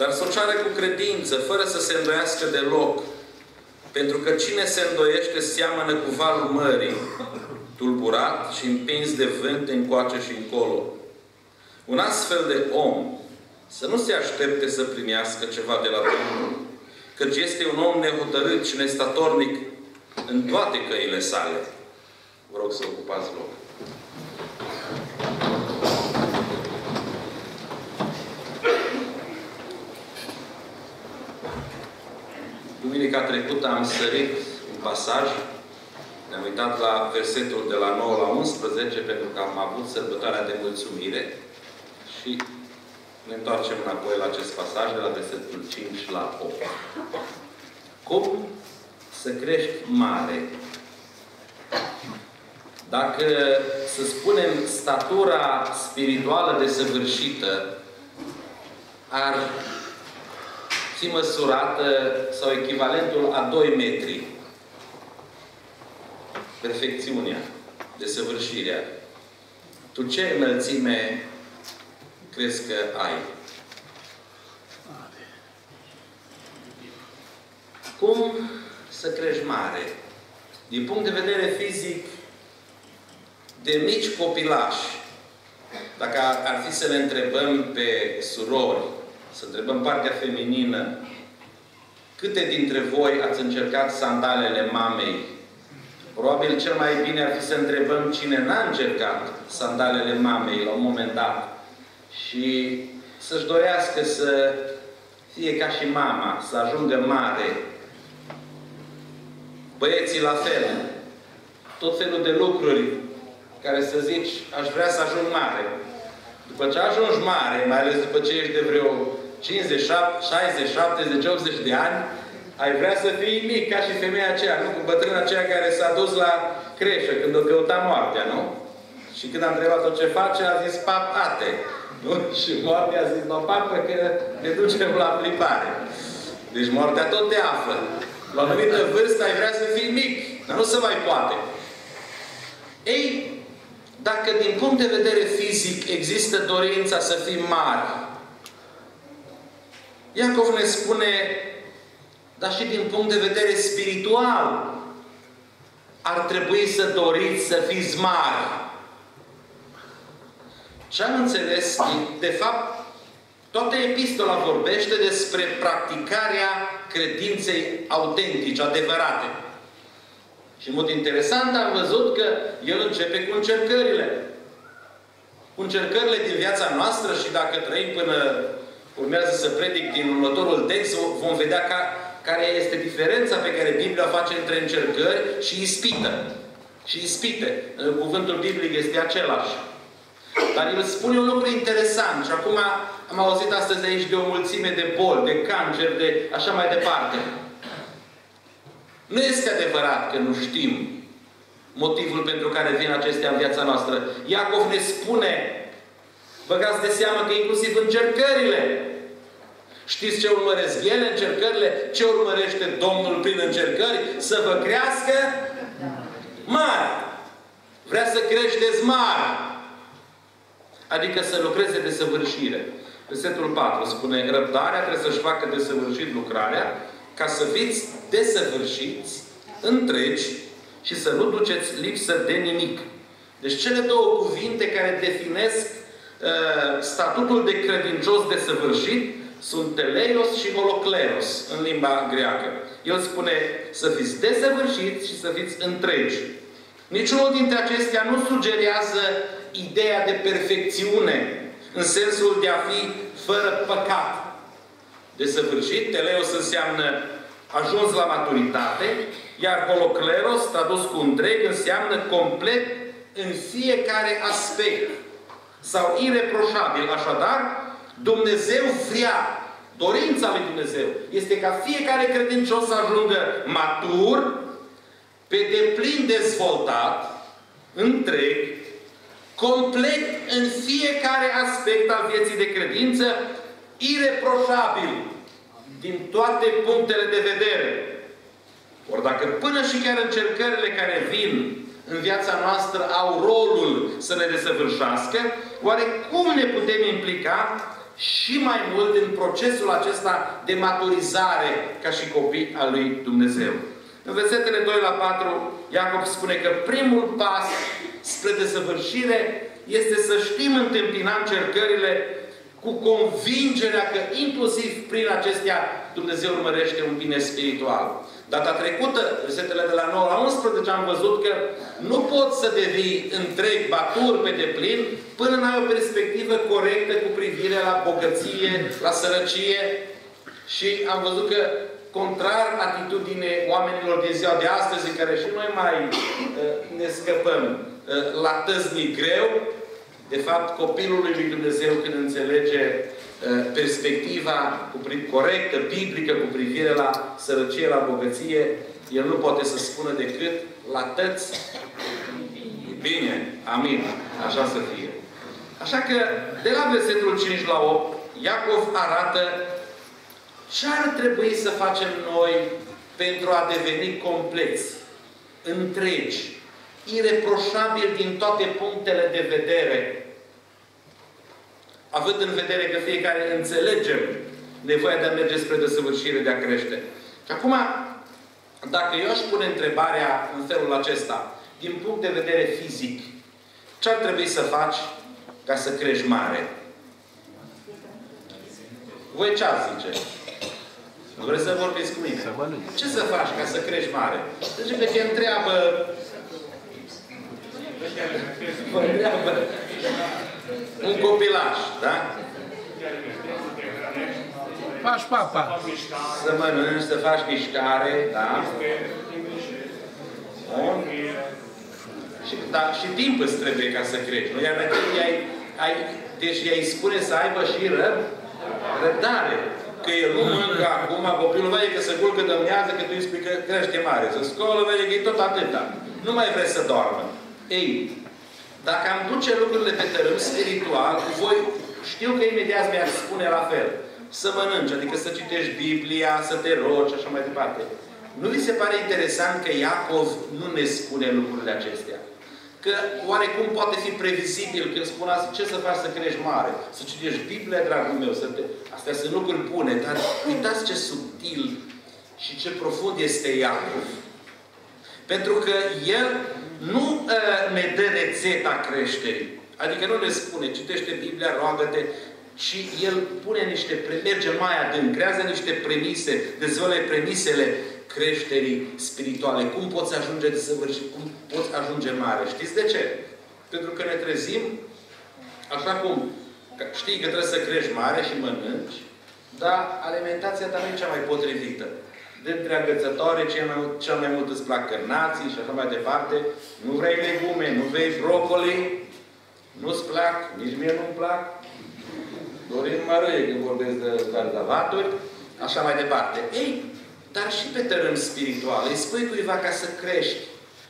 Dar să o ceară cu credință, fără să se îndoiască deloc. Pentru că cine se îndoiește seamănă cu valul mării, tulburat și împins de vânt încoace și încolo. Un astfel de om să nu se aștepte să primească ceva de la Domnul, căci este un om nehotărât și nestatornic în toate căile sale. Vă rog să ocupați loc. Duminica trecută am sărit un pasaj, ne-am uitat la versetul de la 9 la 11, pentru că am avut sărbătoarea de mulțumire și ne întoarcem înapoi la acest pasaj de la versetul 5 la 8. Cum să crești mare? Dacă, să spunem, statura spirituală desăvârșită ar fi măsurată sau echivalentul a 2 metri. Perfecțiunea, desăvârșirea. Tu ce înălțime crezi că ai? Cum să crești mare? Din punct de vedere fizic, de mici copilași, dacă ar fi să ne întrebăm pe surori, să întrebăm partea feminină, câte dintre voi ați încercat sandalele mamei? Probabil cel mai bine ar fi să întrebăm cine n-a încercat sandalele mamei la un moment dat și să-și dorească să fie ca și mama, să ajungă mare. Băieții la fel. Tot felul de lucruri care să zici, aș vrea să ajung mare. După ce ajungi mare, mai ales după ce ești de vreo 50, 60, 70, 80 de ani, ai vrea să fii mic ca și femeia aceea, nu? Cu bătrâna aceea care s-a dus la creșă când o căuta moartea, nu? Și când a întrebat-o ce face, a zis, pap, ate. Nu? Și moartea a zis, mă papă că ne ducem la plimbare. Deci moartea tot te află. La o anumită vârstă ai vrea să fii mic, dar nu se mai poate. Ei, dacă din punct de vedere fizic există dorința să fii mari, Iacov ne spune, dar și din punct de vedere spiritual, ar trebui să doriți să fiți mari. Ce am înțeles, de fapt, toată epistola vorbește despre practicarea credinței autentice, adevărate. Și în mod interesant am văzut că el începe cu încercările. Cu încercările din viața noastră și dacă trăim până urmează să predic din următorul text, vom vedea ca, care este diferența pe care Biblia o face între încercări și ispită. Și ispite. Cuvântul biblic este același. Dar el spune un lucru interesant și acum am auzit astăzi de aici de o mulțime de boli, de cancer, de așa mai departe. Nu este adevărat că nu știm motivul pentru care vin acestea în viața noastră. Iacov ne spune, băgați de seamă că inclusiv încercările Știți ce urmăresc ele, încercările? Ce urmărește Domnul prin încercări? Să vă crească mari. Vrea să creșteți mari. Adică să lucreze de săvârșire. Versetul 4 spune, răbdarea trebuie să-și facă de săvârșit lucrarea ca să fiți desăvârșiți, întregi și să nu duceți lipsă de nimic. Deci cele două cuvinte care definesc uh, statutul de credincios desăvârșit sunt teleios și holocleros în limba greacă. El spune să fiți desăvârșiți și să fiți întregi. Niciunul dintre acestea nu sugerează ideea de perfecțiune în sensul de a fi fără păcat. Desăvârșit, teleios înseamnă ajuns la maturitate, iar holocleros, tradus cu întreg, înseamnă complet în fiecare aspect sau ireproșabil. Așadar, Dumnezeu vrea, dorința lui Dumnezeu, este ca fiecare credincios să ajungă matur, pe deplin dezvoltat, întreg, complet în fiecare aspect al vieții de credință, ireproșabil din toate punctele de vedere. Ori dacă până și chiar încercările care vin în viața noastră au rolul să ne desăvârșească, oare cum ne putem implica și mai mult în procesul acesta de maturizare ca și copii al lui Dumnezeu? În versetele 2 la 4, Iacob spune că primul pas spre desăvârșire este să știm întâmpina încercările cu convingerea că inclusiv prin acestea Dumnezeu urmărește un bine spiritual. Data trecută, versetele de la 9 la 11, am văzut că nu poți să devii întreg, batur pe deplin, până n-ai o perspectivă corectă cu privire la bogăție, la sărăcie. Și am văzut că, contrar atitudine oamenilor din ziua de astăzi, în care și noi mai uh, ne scăpăm uh, la tăzni greu, de fapt, copilul lui Dumnezeu, când înțelege uh, perspectiva corectă, biblică, cu privire la sărăcie, la bogăție, el nu poate să spună decât la tăți. Bine, amin. Așa să fie. Așa că, de la versetul 5 la 8, Iacov arată ce ar trebui să facem noi pentru a deveni compleți, întregi, ireproșabili din toate punctele de vedere, având în vedere că fiecare înțelegem nevoia de a merge spre desăvârșire, de a crește. Și acum, dacă eu aș pune întrebarea în felul acesta, din punct de vedere fizic, ce ar trebui să faci ca să crești mare? Voi ce ați zice? Nu vreți să vorbiți cu mine? Ce să faci ca să crești mare? Deci că te întreabă Vă întreabă un copilaș, da? Faci papa. Să mănânci, să faci mișcare, da? Bun. Și, da, și timp îți trebuie ca să crești. Nu? Iar dacă ai, ai, deci ai spune să aibă și răb, răbdare. Că el nu mâncă acum, copilul vede că se culcă dămnează, că tu îi spui că crește mare. Să scolă, vede că e tot atâta. Nu mai vrea să doarmă. Ei, dacă am duce lucrurile pe tărâm spiritual, voi știu că imediat mi-ar spune la fel. Să mănânci, adică să citești Biblia, să te rogi, așa mai departe. Nu vi se pare interesant că Iacov nu ne spune lucrurile acestea? Că oarecum poate fi previzibil când spune asta, ce să faci să crești mare? Să citești Biblia, dragul meu, să te... Astea sunt lucruri bune, dar uitați ce subtil și ce profund este Iacov. Pentru că el nu uh, ne dă rețeta creșterii. Adică nu ne spune, citește Biblia, roagă-te, și el pune niște, merge mai adânc, creează niște premise, dezvolte premisele creșterii spirituale. Cum poți ajunge de săvârșit? Cum poți ajunge mare? Știți de ce? Pentru că ne trezim, așa cum știi că trebuie să crești mare și mănânci, dar alimentația ta nu e cea mai potrivită dintre agățătoare, cel mai, cel mai mult îți plac cărnații și așa mai departe. Nu vrei legume, nu vrei brocoli, nu-ți plac, nici mie nu-mi plac. Dorin mă râie când vorbesc de gardavaturi, așa mai departe. Ei, dar și pe teren spiritual. Îi spui cuiva ca să crești.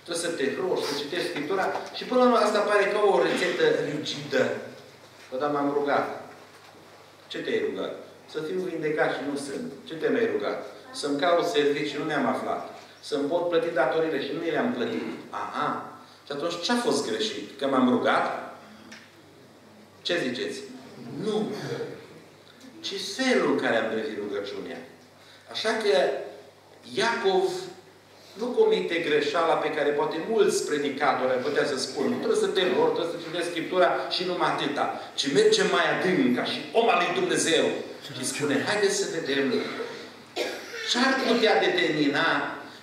Trebuie să te rogi, să citești Scriptura și până la urmă asta pare ca o rețetă rigidă. Bă, dar m-am rugat. Ce te-ai rugat? Să fiu vindecat și nu sunt. Ce te mai rugat? Să-mi caut servicii, nu mi-am aflat. Să-mi pot plăti datorile și nu mi le-am plătit. Aha! Și atunci ce a fost greșit? Că m-am rugat? Ce ziceți? Nu! Ce felul în care am privit rugăciunea. Așa că Iacov nu comite greșeala pe care poate mulți predicatori ar putea să spună. Nu trebuie să te rog, trebuie să citești Scriptura și numai atâta. Ci merge mai adânc, ca și om al lui Dumnezeu. Și spune, haideți să vedem ce ar putea determina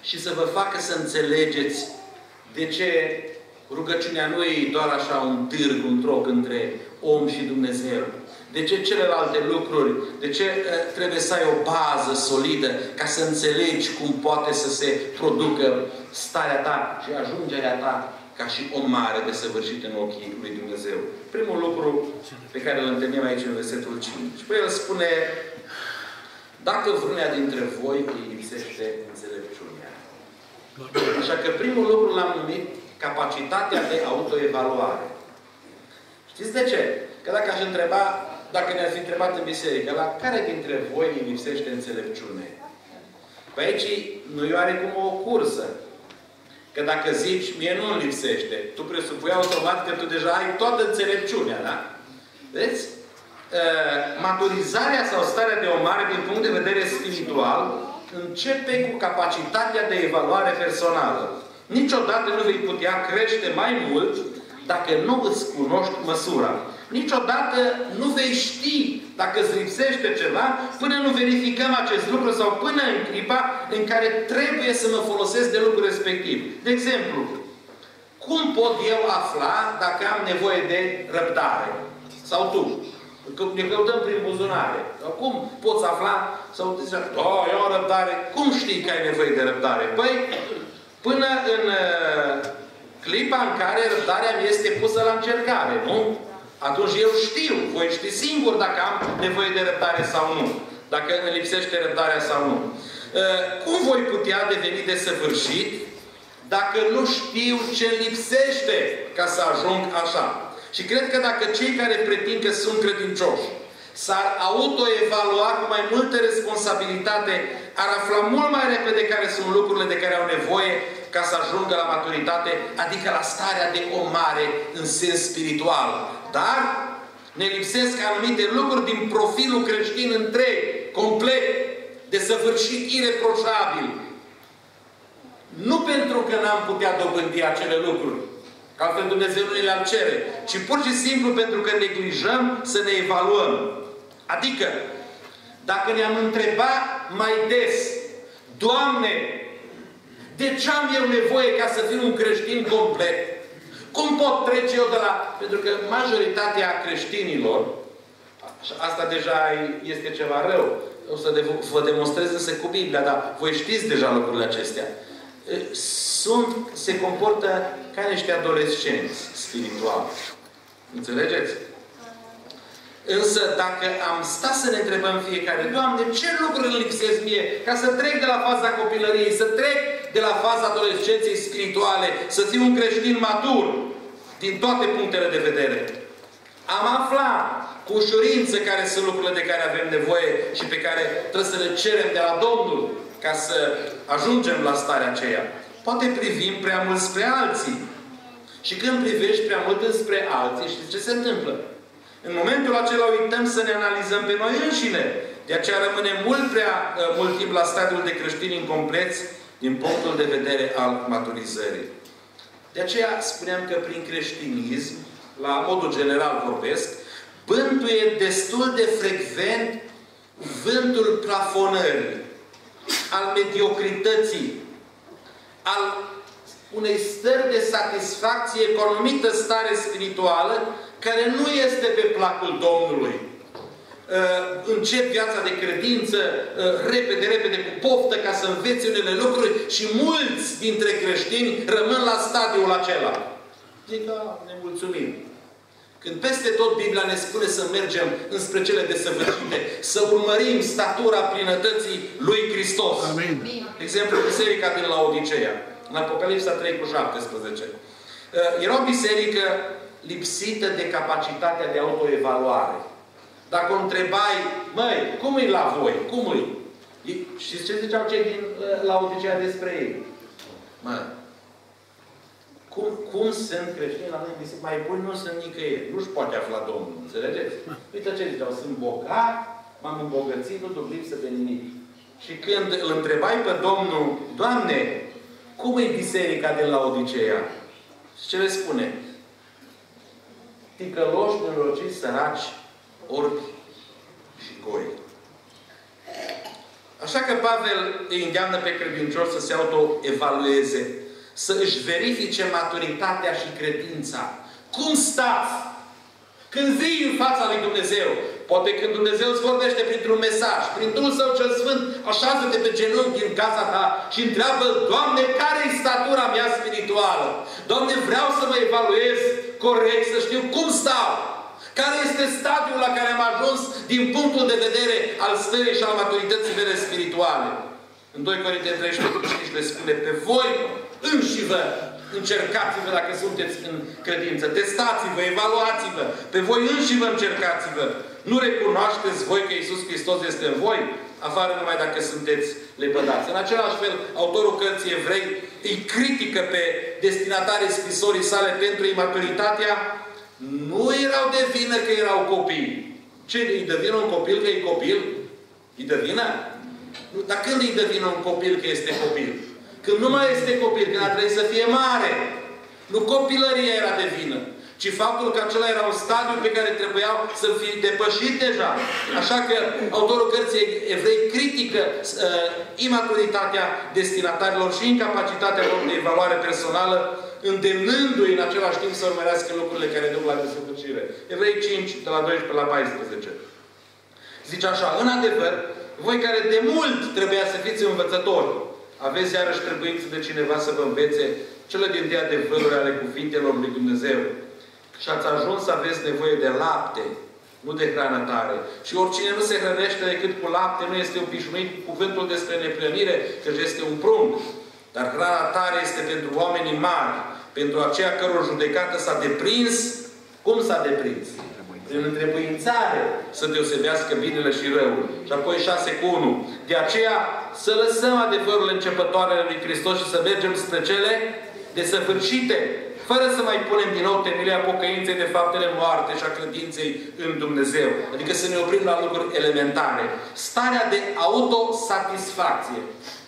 și să vă facă să înțelegeți de ce rugăciunea nu e doar așa un târg, un troc între om și Dumnezeu. De ce celelalte lucruri? De ce uh, trebuie să ai o bază solidă ca să înțelegi cum poate să se producă starea ta și ajungerea ta ca și om mare de săvârșit în ochii lui Dumnezeu? Primul lucru pe care îl întâlnim aici în versetul 5. Și păi el spune dacă vreunea dintre voi îi lipsește înțelepciunea. Așa că primul lucru l-am numit capacitatea de autoevaluare. Știți de ce? Că dacă aș întreba, dacă ne-ar fi întrebat în biserică, la care dintre voi îi lipsește înțelepciune? Păi aici nu e oarecum o cursă. Că dacă zici, mie nu îmi lipsește, tu presupui automat că tu deja ai toată înțelepciunea, da? Vedeți? Uh, maturizarea sau starea de omare din punct de vedere spiritual începe cu capacitatea de evaluare personală. Niciodată nu vei putea crește mai mult dacă nu îți cunoști măsura. Niciodată nu vei ști dacă îți lipsește ceva până nu verificăm acest lucru sau până în clipa în care trebuie să mă folosesc de lucrul respectiv. De exemplu, cum pot eu afla dacă am nevoie de răbdare? Sau tu? Că ne căutăm prin buzunare. Cum poți afla sau zice, oh, eu am răbdare. Cum știi că ai nevoie de răbdare? Păi, până în uh, clipa în care răbdarea mi este pusă la încercare, nu? Atunci eu știu, voi ști singur dacă am nevoie de răbdare sau nu. Dacă îmi lipsește răbdarea sau nu. Uh, cum voi putea deveni desăvârșit dacă nu știu ce lipsește ca să ajung așa? Și cred că dacă cei care pretind că sunt credincioși s-ar autoevalua cu mai multă responsabilitate, ar afla mult mai repede care sunt lucrurile de care au nevoie ca să ajungă la maturitate, adică la starea de omare în sens spiritual. Dar ne lipsesc anumite lucruri din profilul creștin întreg, complet, de săvârșit ireproșabil. Nu pentru că n-am putea dobândi acele lucruri, Că altfel Dumnezeu nu le-ar cere. Ci pur și simplu pentru că neglijăm să ne evaluăm. Adică, dacă ne-am întrebat mai des, Doamne, de ce am eu nevoie ca să fiu un creștin complet? Cum pot trece eu de la... Pentru că majoritatea creștinilor, asta deja este ceva rău, o să vă demonstrez însă cu Biblia, dar voi știți deja lucrurile acestea sunt, se comportă ca niște adolescenți spirituali. Înțelegeți? Însă, dacă am stat să ne întrebăm fiecare, Doamne, ce lucruri îmi lipsesc mie ca să trec de la faza copilăriei, să trec de la faza adolescenței spirituale, să fiu un creștin matur, din toate punctele de vedere. Am aflat cu ușurință care sunt lucrurile de care avem nevoie și pe care trebuie să le cerem de la Domnul ca să ajungem la starea aceea. Poate privim prea mult spre alții. Și când privești prea mult spre alții, știți ce se întâmplă? În momentul acela uităm să ne analizăm pe noi înșine. De aceea rămâne mult prea uh, mult timp la stadiul de creștini incompleți din punctul de vedere al maturizării. De aceea spuneam că prin creștinism, la modul general vorbesc, bântuie destul de frecvent vântul plafonării al mediocrității, al unei stări de satisfacție economită stare spirituală, care nu este pe placul Domnului. Uh, încep viața de credință uh, repede, repede, cu poftă ca să înveți unele lucruri și mulți dintre creștini rămân la stadiul acela. Zic, da, ne mulțumim. Când peste tot Biblia ne spune să mergem înspre cele desăvârșite, să urmărim statura plinătății lui Hristos. Amin. Exemplu, biserica din Laodiceea. În Apocalipsa 3 cu 17. Uh, era o biserică lipsită de capacitatea de autoevaluare. Dacă o întrebai, măi, cum e la voi? Cum e? Și ce ziceau cei din uh, Laodicea despre ei? Mă, cum, cum sunt creștini la noi biserică? Mai buni nu sunt nicăieri. Nu-și poate afla Domnul. Înțelegeți? Uite ce ziceau. Sunt bogat, m-am îmbogățit, nu duc lipsă de nimic. Și când îl întrebai pe Domnul, Doamne, cum e biserica din Laodiceea? Și ce le spune? Ticăloși, nenorociți, săraci, orbi și goi. Așa că Pavel îi îndeamnă pe credincioși să se autoevalueze să își verifice maturitatea și credința. Cum stați? Când vii în fața lui Dumnezeu, poate când Dumnezeu îți vorbește printr-un mesaj, prin Duhul Său cel Sfânt, așează-te pe genunchi în casa ta și întreabă, Doamne, care e statura mea spirituală? Doamne, vreau să mă evaluez corect, să știu cum stau. Care este stadiul la care am ajuns din punctul de vedere al stării și al maturității mele spirituale? În 2 Corinteni 13 le spune, pe voi înși vă Încercați-vă dacă sunteți în credință. Testați-vă, evaluați-vă. Pe voi înși vă încercați-vă. Nu recunoașteți voi că Iisus Hristos este în voi? Afară numai dacă sunteți lepădați. În același fel, autorul cărții evrei îi critică pe destinatarii scrisorii sale pentru imaturitatea. Nu erau de vină că erau copii. Ce? Îi dă vină un copil că e copil? Îi dă vină? Dar când îi dă vină un copil că este copil? Când nu mai este copil, când a trebuit să fie mare. Nu copilăria era de vină, ci faptul că acela era un stadiu pe care trebuiau să fie depășit deja. Așa că autorul cărții evrei critică uh, imaturitatea destinatarilor și incapacitatea lor de evaluare personală, îndemnându-i în același timp să urmărească lucrurile care duc la desăvârșire. Evrei 5, de la 12 la 14. Zice așa, în adevăr, voi care de mult trebuia să fiți învățători, aveți iarăși trebuință de cineva să vă învețe cele din de adevăruri ale cuvintelor lui Dumnezeu. Și ați ajuns să aveți nevoie de lapte, nu de hrană tare. Și oricine nu se hrănește decât cu lapte, nu este obișnuit cu cuvântul despre neplănire, că este un prunc. Dar hrana tare este pentru oamenii mari, pentru aceia căror judecată s-a deprins. Cum s-a deprins? Prin întrebuințare să deosebească binele și răul. Și apoi 6 cu 1. De aceea să lăsăm adevărul începătoarele lui Hristos și să mergem spre cele desăvârșite, fără să mai punem din nou temelia pocăinței de faptele moarte și a credinței în Dumnezeu. Adică să ne oprim la lucruri elementare. Starea de autosatisfacție.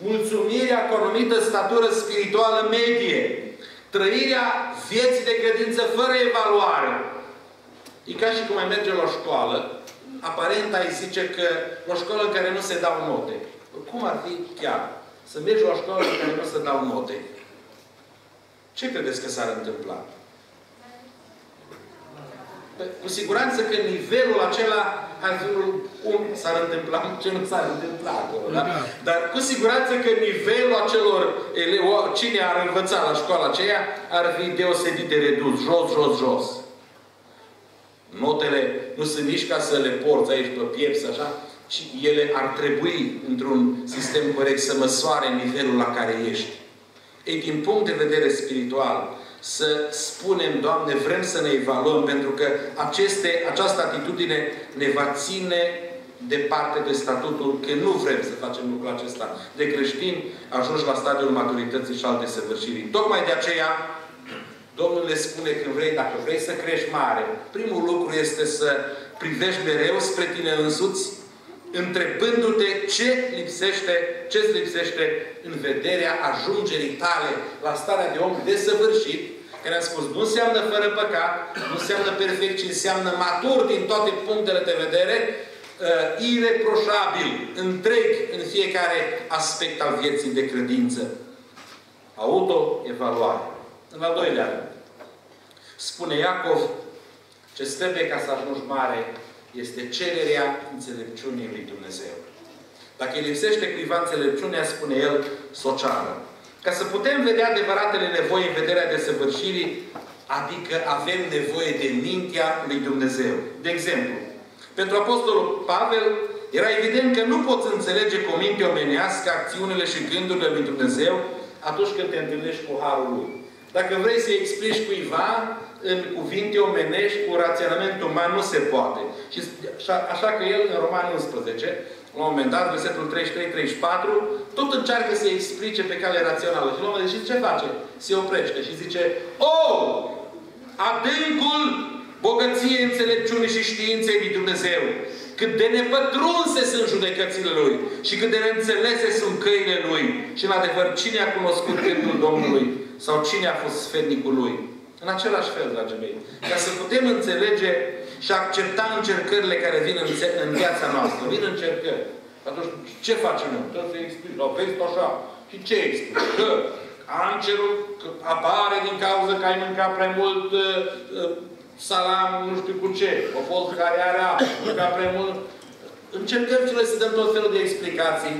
Mulțumirea cu o anumită statură spirituală medie. Trăirea vieții de credință fără evaluare. E ca și cum ai merge la școală, aparent ai zice că la școală în care nu se dau note. Cum ar fi chiar? Să mergi la școală în care nu se dau note. Ce credeți că s-ar întâmpla? Păi, cu siguranță că nivelul acela ar fi cum s-ar întâmpla, ce nu s-ar întâmpla acolo, da? da? Dar cu siguranță că nivelul acelor cine ar învăța la școala aceea, ar fi deosebit de redus. Jos, jos, jos. Notele nu sunt nici ca să le porți aici pe piept, așa, ci ele ar trebui, într-un sistem corect, să măsoare nivelul la care ești. Ei, din punct de vedere spiritual, să spunem, Doamne, vrem să ne evaluăm, pentru că aceste, această atitudine ne va ține departe de statutul că nu vrem să facem lucrul acesta de creștini, ajungi la stadiul maturității și al desăvârșirii. Tocmai de aceea, Domnul le spune că vrei, dacă vrei să crești mare, primul lucru este să privești mereu spre tine însuți, întrebându-te ce lipsește, ce îți lipsește în vederea ajungerii tale la starea de om desăvârșit, care am spus, nu înseamnă fără păcat, nu înseamnă perfect, ci înseamnă matur din toate punctele de vedere, uh, ireproșabil, întreg în fiecare aspect al vieții de credință. Auto-evaluare. În al doilea rând, spune Iacov, ce trebuie ca să ajungi mare este cererea înțelepciunii lui Dumnezeu. Dacă îi lipsește cuiva înțelepciunea, spune el, socială. Ca să putem vedea adevăratele nevoi în vederea desăvârșirii, adică avem nevoie de mintea lui Dumnezeu. De exemplu, pentru Apostolul Pavel era evident că nu poți înțelege cu o minte omenească acțiunile și gândurile lui Dumnezeu atunci când te întâlnești cu Harul Lui. Dacă vrei să-i explici cuiva, în cuvinte omenești, cu raționament uman, nu se poate. Și așa, așa că el, în Roman 11, la un moment dat, versetul 33-34, tot încearcă să explice pe cale rațională. Și la un moment dat, ce face? Se oprește și zice, O! Adâncul bogăție, înțelepciunii și științei lui Dumnezeu. Cât de nepătrunse sunt judecățile Lui și cât de neînțelese sunt căile Lui. Și în adevăr, cine a cunoscut gândul Domnului? Sau cine a fost sfetnicul Lui? În același fel, dragii mei. Ca să putem înțelege și accepta încercările care vin în, în viața noastră. Vin încercări. Atunci, ce facem noi? Trebuie să explici. La vezi așa. Și ce explici? Că cancerul apare din cauza că ai mâncat prea mult uh, uh, salam, nu știu cu ce. O fost care are apă, mâncat prea mult. Încercăm ce să dăm tot felul de explicații.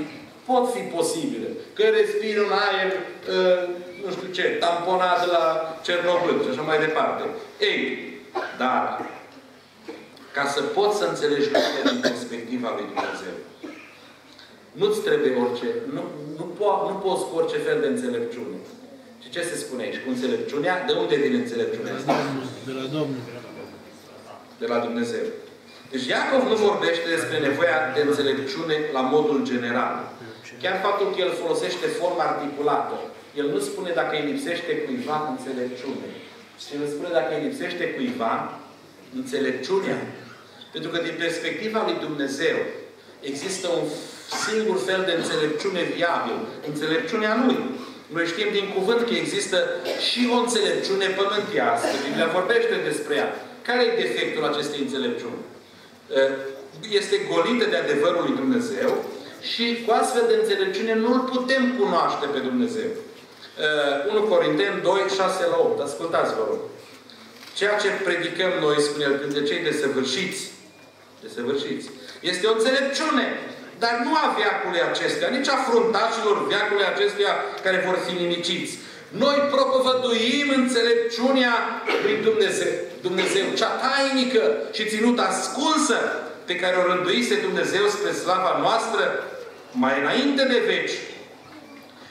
Pot fi posibile. Că respiri un aer uh, nu știu ce, tamponat de la Cernobâl și așa mai departe. Ei, dar, ca să poți să înțelegi lucrurile din perspectiva lui Dumnezeu, nu-ți trebuie orice, nu, nu, po nu poți cu orice fel de înțelepciune. Și ce se spune aici? Cu înțelepciunea? De unde vine înțelepciunea De la Domnul. De la Domnul. De la Dumnezeu. Deci Iacov nu vorbește despre nevoia de înțelepciune la modul general. Chiar faptul că el folosește forma articulată. El nu spune dacă îi lipsește cuiva înțelepciune. Și el spune dacă îi lipsește cuiva înțelepciunea. Pentru că din perspectiva lui Dumnezeu există un singur fel de înțelepciune viabil. Înțelepciunea Lui. Noi știm din cuvânt că există și o înțelepciune pământească. Biblia vorbește despre ea. Care e defectul acestei înțelepciuni? Este golită de adevărul lui Dumnezeu și cu astfel de înțelepciune nu îl putem cunoaște pe Dumnezeu. 1 Corinteni 2, 6 la 8. Ascultați, vă rog. Ceea ce predicăm noi, spune el, printre cei desăvârșiți, desăvârșiți, este o înțelepciune dar nu a veacului acestea, nici a fruntașilor veacului acestuia care vor fi nimiciți. Noi propovăduim înțelepciunea prin Dumnezeu. Dumnezeu, cea tainică și ținut ascunsă, pe care o rânduise Dumnezeu spre slava noastră, mai înainte de veci,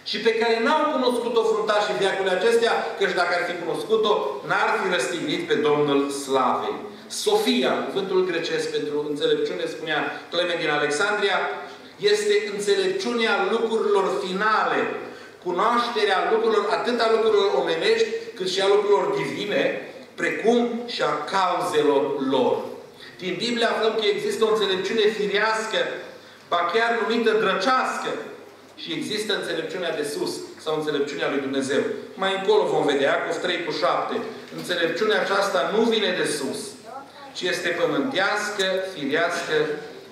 și pe care n-au cunoscut-o fruntașii veacului acestea, căci dacă ar fi cunoscut-o, n-ar fi răstignit pe Domnul Slavei. Sofia, cuvântul grecesc pentru înțelepciune, spunea Clement din Alexandria, este înțelepciunea lucrurilor finale, cunoașterea lucrurilor, atât a lucrurilor omenești, cât și a lucrurilor divine, precum și a cauzelor lor. Din Biblie aflăm că există o înțelepciune firească, ba chiar numită drăcească, și există înțelepciunea de sus sau înțelepciunea lui Dumnezeu. Mai încolo vom vedea, Iacov 3 cu 7. Înțelepciunea aceasta nu vine de sus, ci este pământească, firească,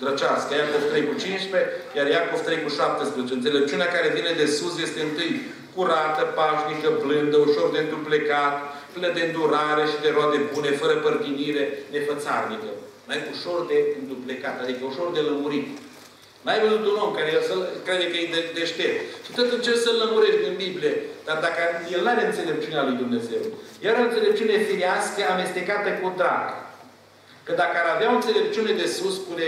drăcească. Iacov 3 cu 15, iar Iacov 3 cu 17. Înțelepciunea care vine de sus este întâi curată, pașnică, blândă, ușor de întuplecat, plină de îndurare și de roade bune, fără părtinire, nefățarnică. Mai ușor de înduplecat, adică ușor de lămurit. N-ai văzut un om care să crede că e de, deștept. Și tot încerci să-l lămurești din Biblie. Dar dacă el nu are înțelepciunea lui Dumnezeu, iar o înțelepciune firească amestecată cu drac. Că dacă ar avea o înțelepciune de sus, spune,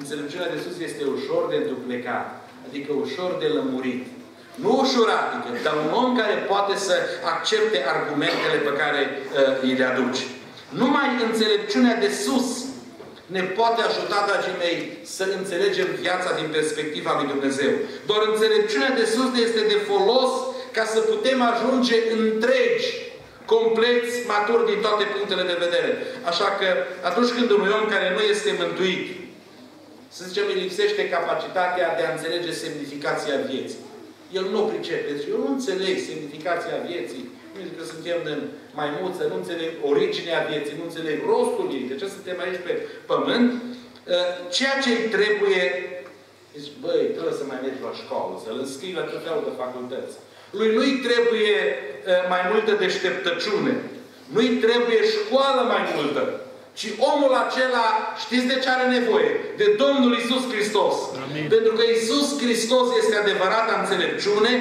înțelepciunea de sus este ușor de înduplecat. Adică ușor de lămurit. Nu ușuratică, dar un om care poate să accepte argumentele pe care uh, îi le aduci. Numai înțelepciunea de sus ne poate ajuta, dragii mei, să înțelegem viața din perspectiva lui Dumnezeu. Doar înțelepciunea de sus ne este de folos ca să putem ajunge întregi, compleți, maturi din toate punctele de vedere. Așa că atunci când un om care nu este mântuit, să zicem, îi lipsește capacitatea de a înțelege semnificația vieții. El nu pricepe. Deci eu nu înțeleg semnificația vieții. Nu zic că suntem în maimuță, nu înțeleg originea vieții, nu înțeleg rostul ei. De ce suntem aici pe pământ? Ă, ceea ce îi trebuie Zici, băi, trebuie să mai mergi la școală, să-l înscrii la tot felul de facultăți. Lui nu-i trebuie ă, mai multă deșteptăciune. Nu-i trebuie școală mai multă. Ci omul acela, știți de ce are nevoie? De Domnul Isus Hristos. Amin. Pentru că Isus Hristos este adevărata înțelepciune,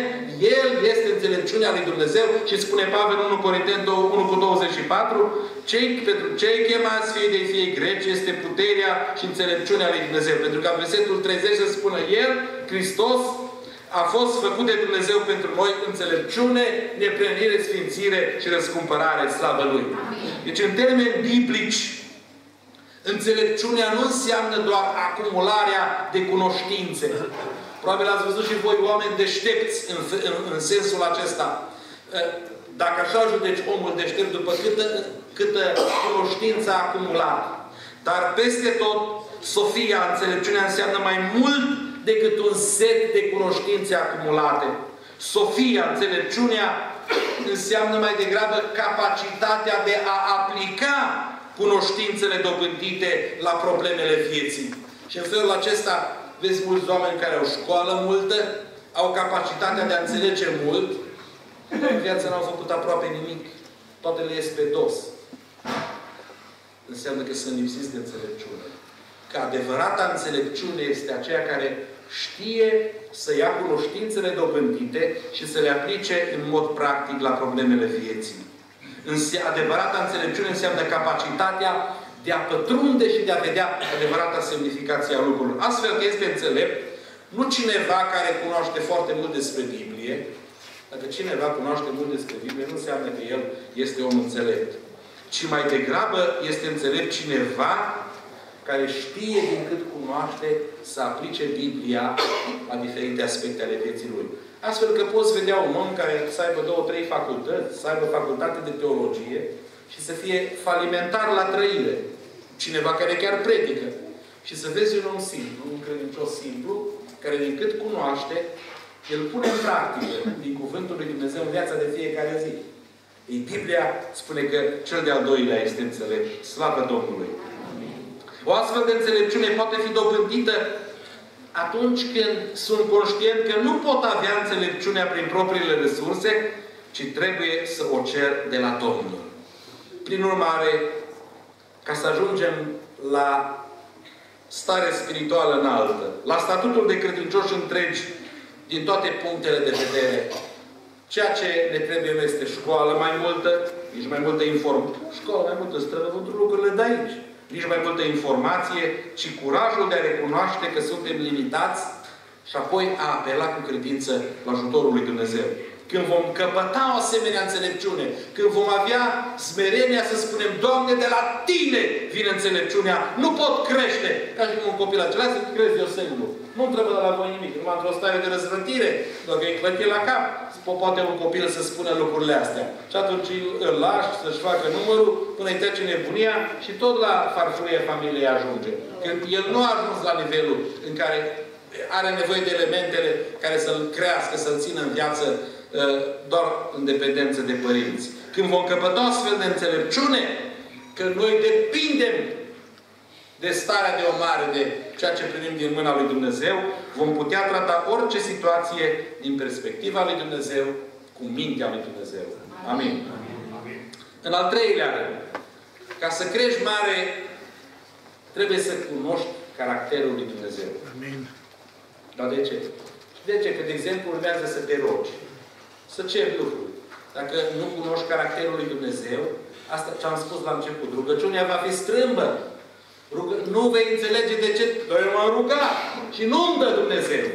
El este înțelepciunea lui Dumnezeu și spune Pavel 1 Corinteni 1 cu 24, cei, pentru cei chemați fie de fie greci este puterea și înțelepciunea lui Dumnezeu. Pentru că versetul 30 se spune El, Hristos, a fost făcut de Dumnezeu pentru noi înțelepciune, neplenire, sfințire și răscumpărare, slavă Lui. Deci, în termeni biblici, Înțelepciunea nu înseamnă doar acumularea de cunoștințe. Probabil ați văzut și voi oameni deștepți în, în, în sensul acesta. Ă, dacă așa judeci omul deștept după câtă, câtă cunoștință a acumulat. Dar peste tot, Sofia, înțelepciunea înseamnă mai mult decât un set de cunoștințe acumulate. Sofia, înțelepciunea, înseamnă mai degrabă capacitatea de a aplica cunoștințele dobândite la problemele vieții. Și în felul acesta vezi mulți oameni care au școală multă, au capacitatea de a înțelege mult, dar în viață n-au făcut aproape nimic. Toate le ies pe dos. Înseamnă că sunt lipsiți de înțelepciune. Că adevărata înțelepciune este aceea care știe să ia cunoștințele dobândite și să le aplice în mod practic la problemele vieții. Însă adevărata înțelepciune înseamnă capacitatea de a pătrunde și de a vedea adevărata semnificație a lucrurilor. Astfel că este înțelept nu cineva care cunoaște foarte mult despre Biblie, Dacă cineva cunoaște mult despre Biblie, nu înseamnă că el este om înțelept. Ci mai degrabă este înțelept cineva care știe din cât cunoaște să aplice Biblia la diferite aspecte ale vieții lui. Astfel că poți vedea un om care să aibă două, trei facultăți, să aibă facultate de teologie și să fie falimentar la trăire. Cineva care chiar predică. Și să vezi un om simplu, un credincios simplu, care din cât cunoaște, el pune în practică din Cuvântul lui Dumnezeu în viața de fiecare zi. Ei, Biblia spune că cel de-al doilea este înțelept. Slavă Domnului! O astfel de înțelepciune poate fi dobândită atunci când sunt conștient că nu pot avea înțelepciunea prin propriile resurse, ci trebuie să o cer de la Domnul. Prin urmare, ca să ajungem la stare spirituală înaltă, la statutul de credincioși întregi din toate punctele de vedere, ceea ce ne trebuie nu este școală mai multă, nici mai multă informație. Școală mai multă străvătut lucrurile de aici nici mai multă informație, ci curajul de a recunoaște că suntem limitați și apoi a apela cu credință la ajutorul lui Dumnezeu. Când vom căpăta o asemenea înțelepciune, când vom avea smerenia să spunem, Doamne, de la Tine vine înțelepciunea, nu pot crește, ca și cum un copil acela să crezi eu singur. Nu trebuie de la voi nimic. Numai într-o stare de răzvrătire, dacă e clătit la cap, poate un copil să spună lucrurile astea. Și atunci îl lași să-și facă numărul până îi trece nebunia și tot la farfurie familiei ajunge. Când el nu a ajuns la nivelul în care are nevoie de elementele care să-l crească, să-l țină în viață uh, doar în dependență de părinți. Când vom căpăta astfel de înțelepciune, că noi depindem de starea de omare, de ceea ce primim din mâna lui Dumnezeu, vom putea trata orice situație din perspectiva lui Dumnezeu, cu mintea lui Dumnezeu. Amin. Amin. În al treilea rând, ca să crești mare, trebuie să cunoști caracterul lui Dumnezeu. Amin. Dar de ce? De ce? Că, de exemplu, urmează să te rogi. Să ceri lucruri. Dacă nu cunoști caracterul lui Dumnezeu, asta ce am spus la început, rugăciunea va fi strâmbă. Rugă... Nu vei înțelege de ce eu m-am rugat. Și nu-mi dă Dumnezeu.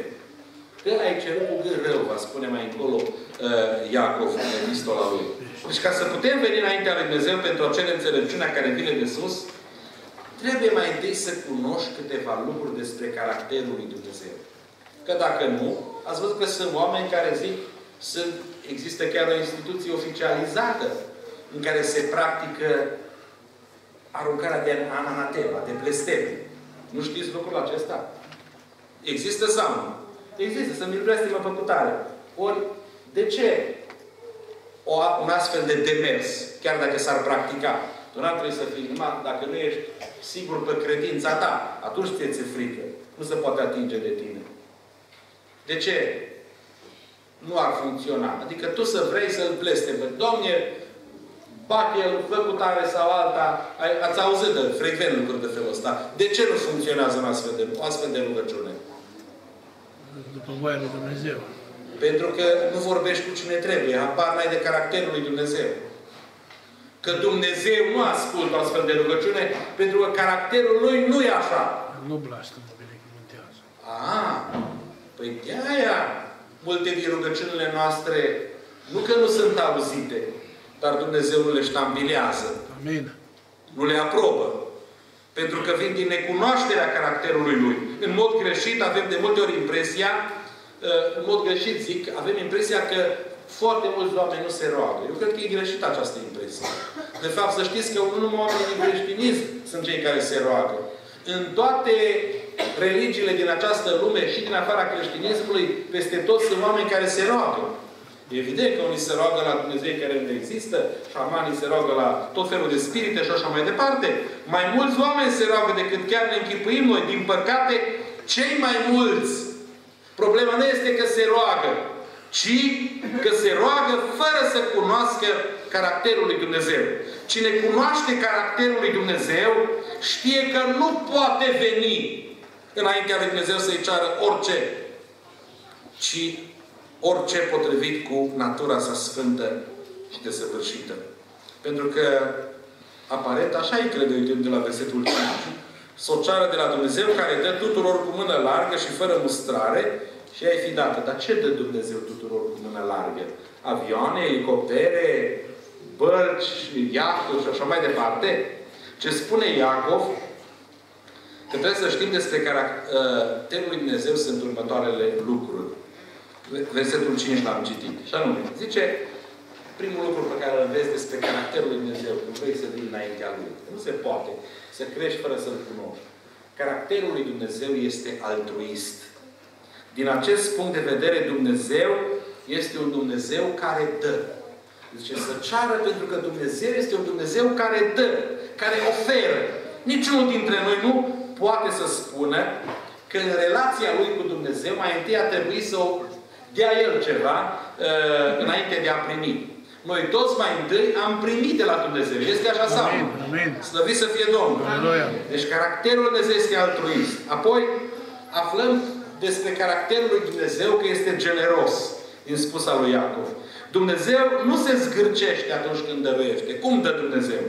Că ai cerut cu gând rău, va spune mai încolo uh, Iacov în epistola lui. Deci ca să putem veni înaintea lui Dumnezeu pentru acele înțelepciunea care vine de sus, trebuie mai întâi să cunoști câteva lucruri despre caracterul lui Dumnezeu. Că dacă nu, ați văzut că sunt oameni care zic, sunt, există chiar o instituție oficializată în care se practică aruncarea de ananatema, de blesteme. Nu știți lucrul acesta? Există sau nu? Există. Să mi-l blestemă pe cutare. Ori, de ce o, un astfel de demers, chiar dacă s-ar practica? Tu n-ar trebui să fii numai, dacă nu ești sigur pe credința ta, atunci ți-e frică. Nu se poate atinge de tine. De ce? Nu ar funcționa. Adică tu să vrei să-l blesteme. Doamne, Bate el, fă cu tare sau alta. Ați auzit de frecvent lucruri de felul ăsta. De ce nu funcționează în astfel de, astfel de rugăciune? După voia lui Dumnezeu. Pentru că nu vorbești cu cine trebuie. Apar n-ai de caracterul lui Dumnezeu. Că Dumnezeu nu ascultă astfel de rugăciune pentru că caracterul lui nu e așa. Nu blastămă binecuvântează. Ah, păi de aia multe din rugăciunile noastre nu că nu sunt auzite, dar Dumnezeu nu le ștambilează. Amin. Nu le aprobă. Pentru că vin din necunoașterea caracterului Lui. În mod greșit avem de multe ori impresia, uh, în mod greșit zic, avem impresia că foarte mulți oameni nu se roagă. Eu cred că e greșit această impresie. De fapt, să știți că nu numai oamenii din creștinism sunt cei care se roagă. În toate religiile din această lume și din afara creștinismului, peste tot sunt oameni care se roagă. Evident că unii se roagă la Dumnezeu care nu există, șamanii se roagă la tot felul de spirite și așa mai departe. Mai mulți oameni se roagă decât chiar ne închipuim noi. Din păcate, cei mai mulți. Problema nu este că se roagă, ci că se roagă fără să cunoască caracterul lui Dumnezeu. Cine cunoaște caracterul lui Dumnezeu, știe că nu poate veni înaintea lui Dumnezeu să-i ceară orice, ci orice potrivit cu natura sa sfântă și desăvârșită. Pentru că, aparent, așa îi crede, uitând de la versetul 5, soceară de la Dumnezeu care dă tuturor cu mână largă și fără mustrare și ai fi dată. Dar ce dă Dumnezeu tuturor cu mână largă? avioane, elicoptere, bărci, iahturi și așa mai departe. Ce spune Iacov, că trebuie să știm despre caracterul lui Dumnezeu sunt următoarele lucruri. Versetul 5 l-am citit. Și anume, zice, primul lucru pe care îl vezi despre caracterul lui Dumnezeu, când vrei să vii înaintea Lui. Nu se poate să crești fără să-L cunoști. Caracterul lui Dumnezeu este altruist. Din acest punct de vedere, Dumnezeu este un Dumnezeu care dă. Zice, să ceară pentru că Dumnezeu este un Dumnezeu care dă, care oferă. Niciunul dintre noi nu poate să spună că în relația lui cu Dumnezeu mai întâi a trebuit să o dea El ceva uh, înainte de a primi. Noi toți mai întâi am primit de la Dumnezeu. Este așa sau Amin. Amin. Slăvit să fie Domnul. Aleluia. Deci caracterul lui Dumnezeu este altruist. Apoi aflăm despre caracterul lui Dumnezeu că este generos. Din spusa lui Iacov. Dumnezeu nu se zgârcește atunci când dăruiește. Cum dă Dumnezeu?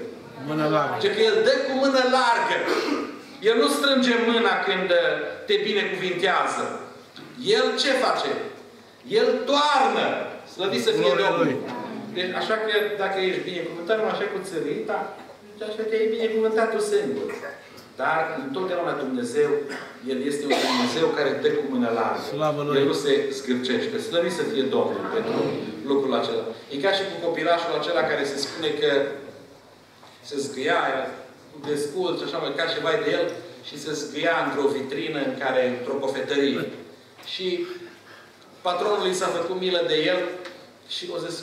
Mână largă. Zice că El dă cu mână largă. El nu strânge mâna când te binecuvintează. El ce face? El toarnă. Slăvit să fie Gloria Domnul. Lui. Deci, așa că dacă ești binecuvântat, numai așa cu țărita, deci așa te-ai binecuvântat tu singur. Dar întotdeauna Dumnezeu, El este un Dumnezeu care dă cu mână largă. Slavă Lui. El nu se scârcește. Slăvit să fie Domnul pentru lucrul acela. E ca și cu copilașul acela care se spune că se zgâia descult și așa mai ca și vai de el și se zgâia într-o vitrină în care, într-o cofetărie. Și patronul i s-a făcut milă de el și o zis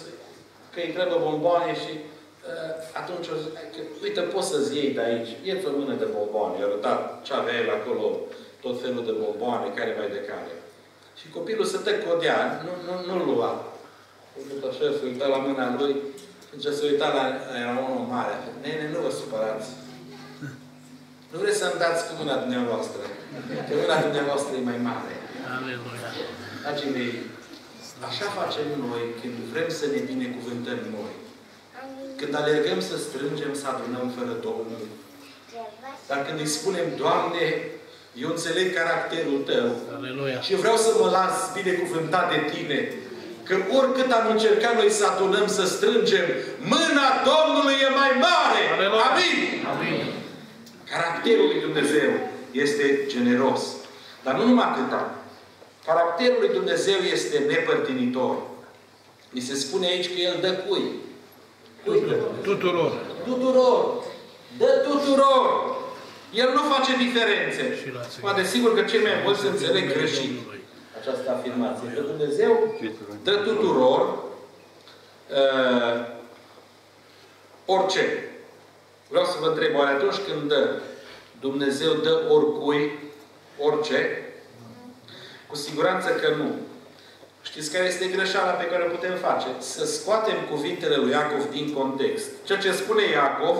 că îi trebuie bomboane și uh, atunci o zis, că, uite, poți să-ți iei de aici, ieți o mână de bomboane. I-a arătat ce avea el acolo, tot felul de bomboane, care mai de care. Și copilul se tăcodea, nu, nu, nu lua. După așa se uita la mâna lui, și se uita la, era unul mare. Nene, nu vă supărați. Nu vreți să-mi dați cu mâna dumneavoastră. Că mâna dumneavoastră e mai mare. Aleluia. Dragii mei, așa facem noi când vrem să ne binecuvântăm noi. Când alergăm să strângem, să adunăm fără Domnul. Dar când îi spunem, Doamne, eu înțeleg caracterul Tău Aleluia. și eu vreau să mă las binecuvântat de Tine. Că oricât am încercat noi să adunăm, să strângem, mâna Domnului e mai mare. Aleluia. Amin. Amin. Caracterul lui Dumnezeu este generos. Dar nu numai atâta. Caracterul lui Dumnezeu este nepărtinitor. Mi se spune aici că El dă cui? Cui dă? Tuturor. Tuturor. Dă tuturor. El nu face diferențe. Și la țări. Poate sigur că cei mai mulți se înțeleg greșit Domnului. această afirmație. Că Dumnezeu dă tuturor uh, orice. Vreau să vă întreb, oare atunci când dă, Dumnezeu dă oricui orice? Cu siguranță că nu. Știți care este greșeala pe care o putem face? Să scoatem cuvintele lui Iacov din context. Ceea ce spune Iacov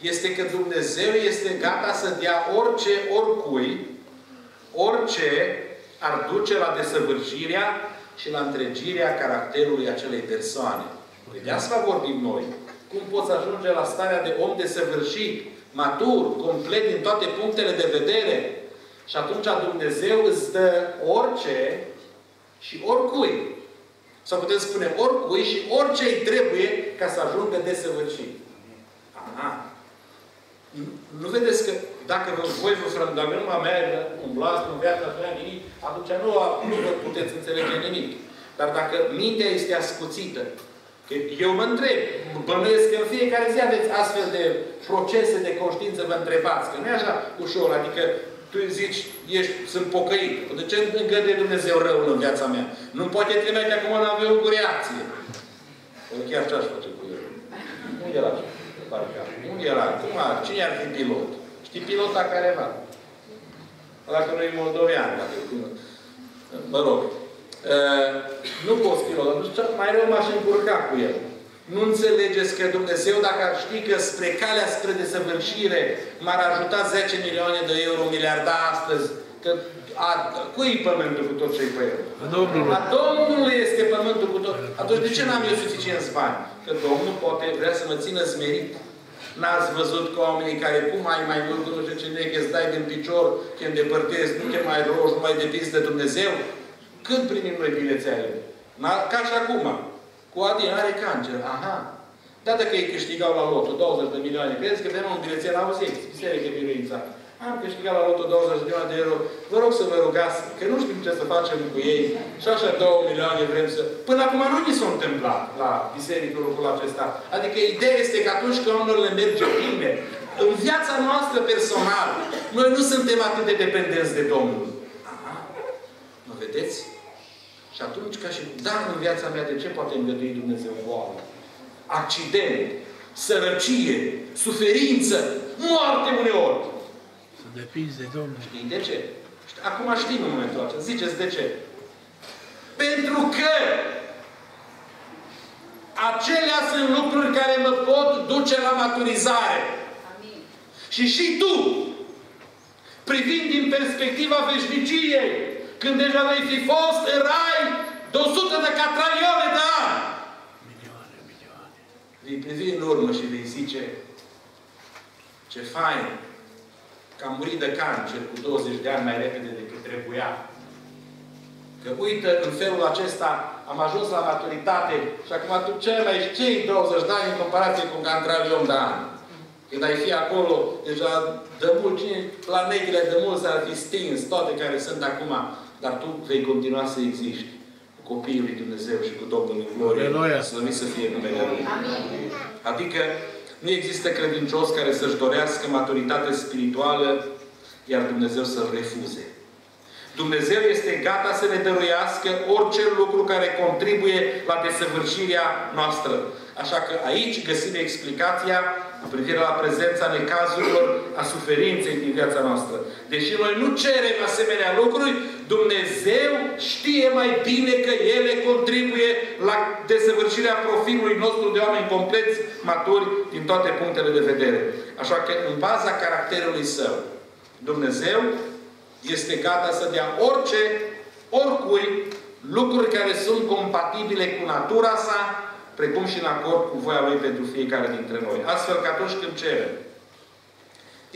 este că Dumnezeu este gata să dea orice, oricui, orice ar duce la desăvârșirea și la întregirea caracterului acelei persoane. Păi de asta vorbim noi. Cum poți ajunge la starea de om desăvârșit, matur, complet din toate punctele de vedere. Și atunci Dumnezeu îți dă orice și oricui. Sau putem spune oricui și orice îi trebuie ca să ajungă desăvârșit. Aha. Nu- Nu vedeți că dacă vă, voi vă frăm, dacă nu mea umblați în viața așa nimic, atunci nu, nu vă puteți înțelege nimic. Dar dacă mintea este ascuțită, că eu mă întreb, bănuiesc că în fiecare zi aveți astfel de procese de conștiință, vă întrebați, că nu e așa ușor, adică tu zici, ești, sunt pocăit. De ce îngăduie Dumnezeu răul în viața mea? Nu poate trimite acum la avea cu reacție. Păi chiar ce aș face cu el? Nu era așa. Parcă. Nu era. Cum ar? Cine ar fi pilot? Știi pilota careva? Dacă nu e moldovean, dacă Mă rog. Uh, nu poți pilota. Nu știu, mai rău m-aș încurca cu el. Nu înțelegeți că Dumnezeu, dacă ar ști că spre calea spre desăvârșire m-ar ajuta 10 milioane de euro miliarda astăzi, că a, cui pământul cu tot ce-i pe el? Domnului. La Domnul este pământul cu tot. Atunci de ce n-am eu suficienți bani? Că Domnul poate vrea să mă țină smerit. N-ați văzut că oamenii care cum ai mai mult, nu știu ce neche, îți dai din picior, te îndepărtezi, nu te mai rogi, nu mai depinzi de Dumnezeu? Când primim noi bilețele? Na- Ca și acum. Cu Adi are cancer. Aha. Dar dacă ei câștigau la lotul 20 de milioane, credeți că vrem un bilețel auziți? Biserică Biruința. Am câștigat la lotul 20 de milioane de euro. Vă rog să vă rugați, că nu știm ce să facem cu ei. Și așa 2 milioane vrem să... Până acum nu ni s-a întâmplat la biserică lucrul acesta. Adică ideea este că atunci când oamenilor merge bine, în viața noastră personală, noi nu suntem atât de dependenți de Domnul. Aha. Mă vedeți? Și atunci, ca și dar în viața mea, de ce poate îngădui Dumnezeu boală? Accident, sărăcie, suferință, moarte uneori. Să depinzi de Domnul. Știi de ce? Acum știm în momentul acesta. Ziceți de ce? Pentru că acelea sunt lucruri care mă pot duce la maturizare. Amin. Și și tu, privind din perspectiva veșniciei, când deja vei fi fost în rai de 100 de catralione de ani. Milioane, milioane. Vei privi în urmă și vei zice ce fain că am murit de cancer cu 20 de ani mai repede decât trebuia. Că uită, în felul acesta am ajuns la maturitate și acum tu ce mai cei 20 de ani în comparație cu un cantralion de ani. Când ai fi acolo, deja de mult, planetele de mult s-ar fi stins, toate care sunt acum. Dar tu vei continua să existi cu copiii lui Dumnezeu și cu Domnul în glorie. Slăvit să fie numele Lui. Adică nu există credincios care să-și dorească maturitate spirituală, iar Dumnezeu să-l refuze. Dumnezeu este gata să ne dăruiască orice lucru care contribuie la desăvârșirea noastră. Așa că aici găsim explicația cu privire la prezența necazurilor, a suferinței din viața noastră. Deși noi nu cerem asemenea lucruri, Dumnezeu știe mai bine că ele contribuie la desăvârșirea profilului nostru de oameni compleți, maturi, din toate punctele de vedere. Așa că, în baza caracterului său, Dumnezeu este gata să dea orice, oricui, lucruri care sunt compatibile cu natura sa, precum și în acord cu voia Lui pentru fiecare dintre noi. Astfel că atunci când cerem,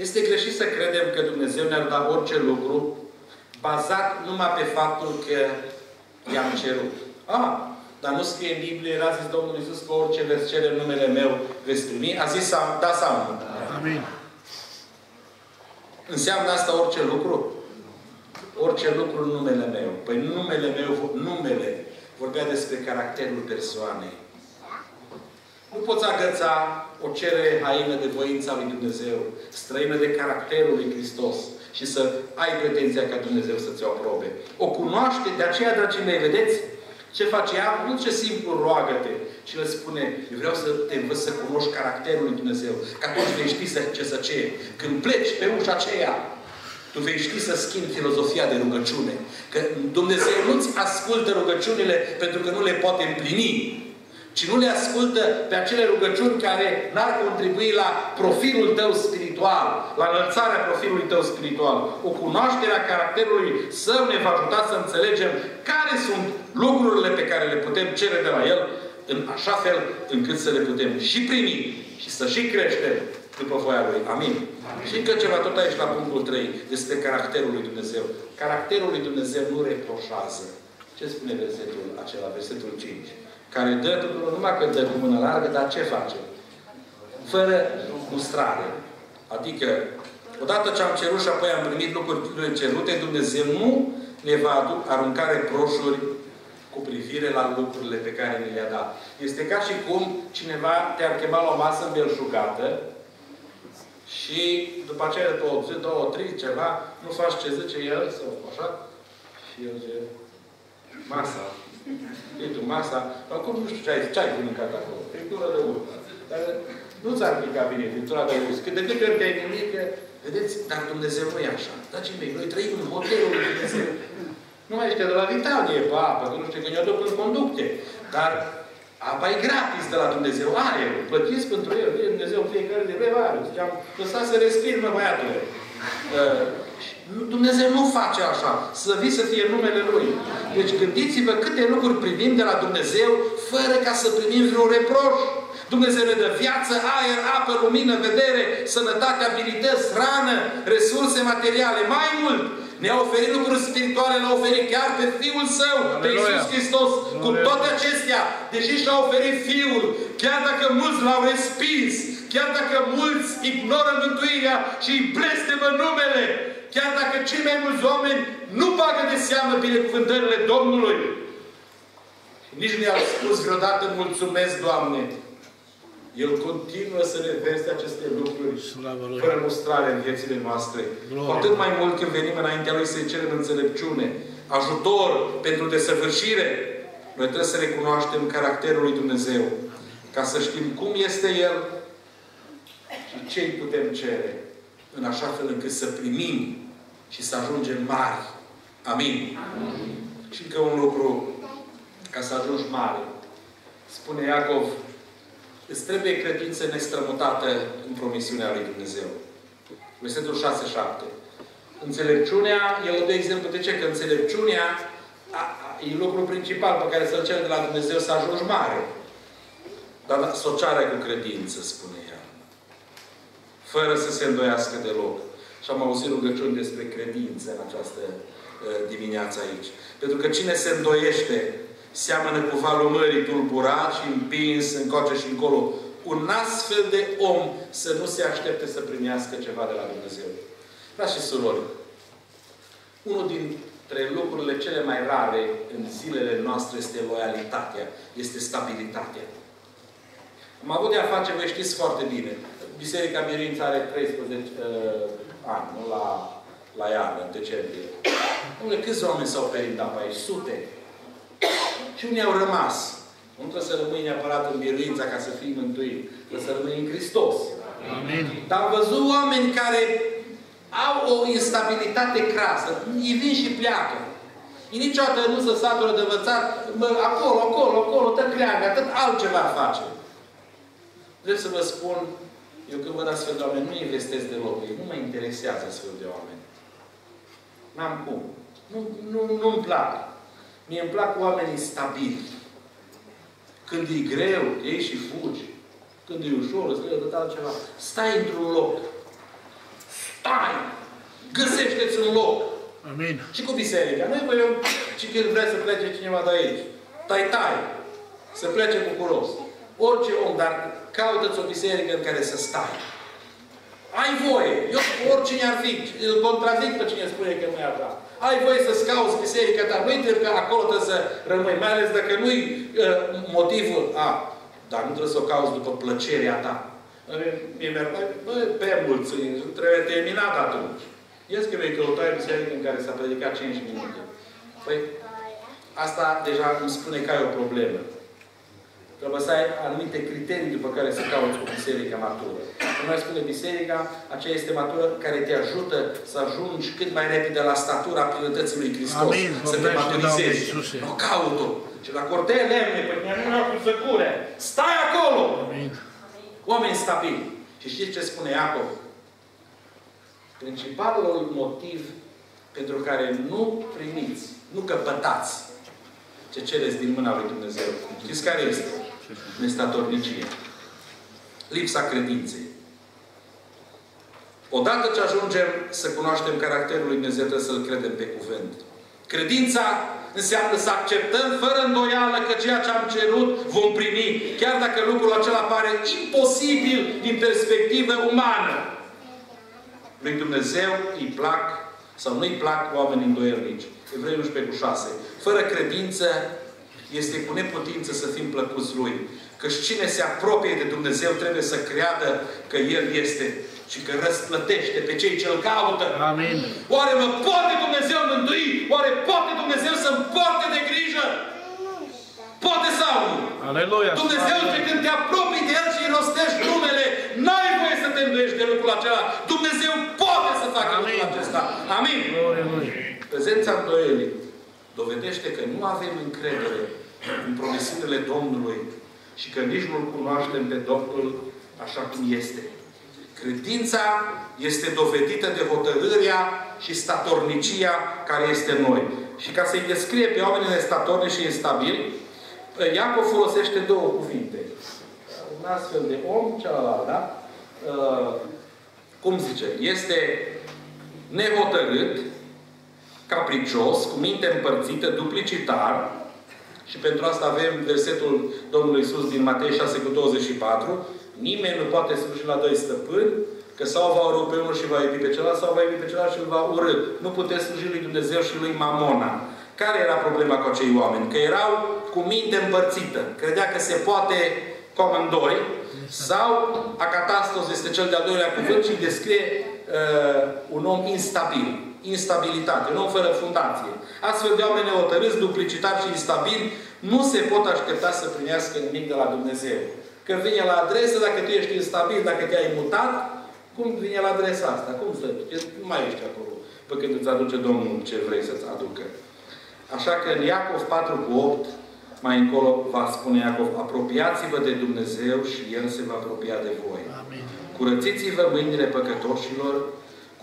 este greșit să credem că Dumnezeu ne-ar da orice lucru bazat numai pe faptul că i-am cerut. Ah, dar nu scrie în Biblie, era zis Domnul Iisus că orice veți cere în numele meu veți primi. A zis sau, da sau nu? Amin. Înseamnă asta orice lucru? Orice lucru în numele meu. Păi numele meu, numele, vorbea despre caracterul persoanei. Nu poți agăța o cerere haină de voința lui Dumnezeu, străină de caracterul lui Hristos și să ai pretenția ca Dumnezeu să-ți o aprobe. O cunoaște, de aceea, dragii mei, vedeți? Ce face ea? Nu ce simplu roagă-te, ci le spune, eu vreau să te învăț să cunoști caracterul lui Dumnezeu, că atunci vei ști să, ce să ceri. Când pleci pe ușa aceea, tu vei ști să schimbi filozofia de rugăciune. Că Dumnezeu nu-ți ascultă rugăciunile pentru că nu le poate împlini, ci nu le ascultă pe acele rugăciuni care n-ar contribui la profilul tău spiritual, la înălțarea profilului tău spiritual. O cunoaștere a caracterului său ne va ajuta să înțelegem care sunt lucrurile pe care le putem cere de la El, în așa fel încât să le putem și primi și să și creștem după voia Lui. Amin. Amin. Și încă ceva tot aici la punctul 3 despre caracterul lui Dumnezeu. Caracterul lui Dumnezeu nu reproșează. Ce spune versetul acela, versetul 5? Care dă tuturor, numai că dă cu mână largă, dar ce face? Fără mustrare. Adică, odată ce am cerut și apoi am primit lucrurile cerute, Dumnezeu nu ne va arunca reproșuri cu privire la lucrurile pe care ne le-a dat. Este ca și cum cineva te-ar chema la o masă îmbelșugată și după aceea, după o zi, două, trei, ceva, nu faci ce zice el, sau așa, și el zice, masa, E tu masa, acum nu știu ce ai, ce ai mâncat acolo. Friptură de urmă. Dar nu ți-ar pica bine friptura de urmă. Că de câte ori te-ai gândit că, vedeți, dar Dumnezeu nu e așa. Dragii mei, noi trăim în hotelul lui Dumnezeu. Nu mai ești de la Vitalie pe apă, că nu știu, că ne-o duc în conducte. Dar apa e gratis de la Dumnezeu. Aer, plătiți pentru el. E Dumnezeu fiecare de vreme Ziceam, lăsați să respiri, mă, băiatule. Uh, Dumnezeu nu face așa. Să vii să fie numele Lui. Deci gândiți-vă câte lucruri privim de la Dumnezeu fără ca să primim vreun reproș. Dumnezeu ne dă viață, aer, apă, lumină, vedere, sănătate, abilități, hrană, resurse materiale. Mai mult, Ne-a oferit lucruri spirituale, l-a oferit chiar pe Fiul Său, pe Aleluia. Iisus Hristos. Cu Aleluia. toate acestea, deși și-a oferit Fiul, chiar dacă mulți l-au respins, chiar dacă mulți ignoră mântuirea și îi blestemă numele, chiar dacă cei mai mulți oameni nu bagă de seamă binecuvântările Domnului, și nici nu i-au spus vreodată mulțumesc, Doamne, el continuă să ne veste aceste lucruri Slavă Lui. fără mustrare în viețile noastre. Glorie. Cu atât mai mult când venim înaintea Lui să-i cerem înțelepciune, ajutor pentru desăvârșire, noi trebuie să recunoaștem caracterul lui Dumnezeu. Ca să știm cum este El și ce îi putem cere. În așa fel încât să primim și să ajungem mari. Amin. Amin. Și încă un lucru, ca să ajungi mare. Spune Iacov, îți trebuie credință nestrămutată în promisiunea lui Dumnezeu. Versetul 6-7. Înțelepciunea, el dă exemplu de ce? Că înțelepciunea a, a, e lucrul principal pe care să-l cere de la Dumnezeu să ajungi mare. Dar să o ceară cu credință, spune ea. Fără să se îndoiască deloc. Și am auzit rugăciuni despre credință în această uh, dimineață aici. Pentru că cine se îndoiește, seamănă cu valul mării tulburat și împins încoace și încolo. Un astfel de om să nu se aștepte să primească ceva de la Dumnezeu. Frați și surori, unul dintre lucrurile cele mai rare în zilele noastre este loialitatea, este stabilitatea. Am avut de a face, voi știți foarte bine, Biserica Mirința are 13 uh, ani, nu la, la iarnă, în decembrie. Dom'le, câți oameni s-au perindat aici? Sute. Și unii au rămas. Nu trebuie să rămâi neapărat în biruința ca să fii mântuit. Trebuie să rămâi în Hristos. Amin. Dar am văzut oameni care au o instabilitate crasă. Ei vin și pleacă. Ei niciodată nu se satură de învățat, bă, acolo, acolo, acolo, tot creangă, atât altceva face. Vreau să vă spun, eu când văd astfel de oameni, nu investesc deloc. Ei nu mă interesează astfel de oameni. N-am cum. Nu, nu, nu-mi plac. Mie îmi plac oamenii stabili. Când e greu, ei și fugi. Când e ușor, îți greu de altceva. Stai într-un loc. Stai! Găsește-ți un loc. Amin. Și cu biserica. Nu e eu, și când vrea să plece cineva de aici. Tai, tai. Să plece bucuros. Orice om, dar caută-ți o biserică în care să stai. Ai voie. Eu, oricine ar fi, îl contrazic pe cine spune că nu e așa. Ai voie să-ți cauți biserica ta. Nu-i că acolo trebuie să rămâi. Mai ales dacă nu-i uh, motivul. A, dar nu trebuie să o cauți după plăcerea ta. Mie mi-ar bă, pe mulți, trebuie terminat atunci. Ies că vei căuta o biserică în care s-a predicat 5 minute. Păi, asta deja îmi spune că ai o problemă. Trebuie să ai anumite criterii după care să cauți o biserică matură. Cum mai spune biserica, aceea este matură care te ajută să ajungi cât mai repede la statura plinătății lui Hristos. Amin. Să te Vorbește, maturizezi. Doamne Iisuse. Nu caut-o. Și la cortee lemne, pe mine nu cum să cure. Stai acolo! Amin. Oameni stabili. Și știți ce spune Iacov? Principalul motiv pentru care nu primiți, nu căpătați ce cereți din mâna lui Dumnezeu. Știți care este? Nestatornicie. Lipsa credinței. Odată ce ajungem să cunoaștem caracterul lui Dumnezeu, trebuie să-L credem pe cuvânt. Credința înseamnă să acceptăm fără îndoială că ceea ce am cerut vom primi, chiar dacă lucrul acela pare imposibil din perspectivă umană. Lui Dumnezeu îi plac sau nu-i plac oamenii îndoielnici. Evrei 11 cu 6. Fără credință este cu neputință să fim plăcuți Lui. Căci cine se apropie de Dumnezeu trebuie să creadă că El este și că răsplătește pe cei ce îl caută. Amin. Oare mă poate Dumnezeu mântui? Oare poate Dumnezeu să-mi poarte de grijă? Poate sau nu? Aleluia. Dumnezeu Slavă ce când te apropii de El și îi rostești numele, n-ai voie să te îndoiești de lucrul acela. Dumnezeu poate să facă Amin. lucrul acesta. Amin. Glorie Lui. Prezența îndoielii dovedește că nu avem încredere în promisiunile Domnului și că nici nu-L cunoaștem pe Domnul așa cum este. Credința este dovedită de hotărârea și statornicia care este în noi. Și ca să-i descrie pe oamenii nestatorni și instabili, Iacov folosește două cuvinte. Un astfel de om, celălalt, da? Uh, cum zice? Este nehotărât capricios, cu minte împărțită, duplicitar, și pentru asta avem versetul Domnului Iisus din Matei 6 cu 24, nimeni nu poate sluji la doi stăpâni, că sau va urâ pe unul și va iubi pe celălalt, sau va iubi pe celălalt și îl va urâ. Nu puteți sluji lui Dumnezeu și lui Mamona. Care era problema cu acei oameni? Că erau cu minte împărțită. Credea că se poate cu amândoi. Sau acatastos este cel de-al doilea cuvânt și descrie uh, un om instabil. Instabilitate. Un om fără fundație. Astfel de oameni neotărâți, duplicitari și instabili nu se pot aștepta să primească nimic de la Dumnezeu. Când vine la adresă, dacă tu ești instabil, dacă te-ai mutat, cum vine la adresa asta? Cum să... Nu mai ești acolo. Pe când îți aduce Domnul ce vrei să-ți aducă. Așa că în Iacov 4 cu 8, mai încolo va spune Iacov, apropiați-vă de Dumnezeu și El se va apropia de voi. Amin. Curățiți-vă mâinile păcătoșilor,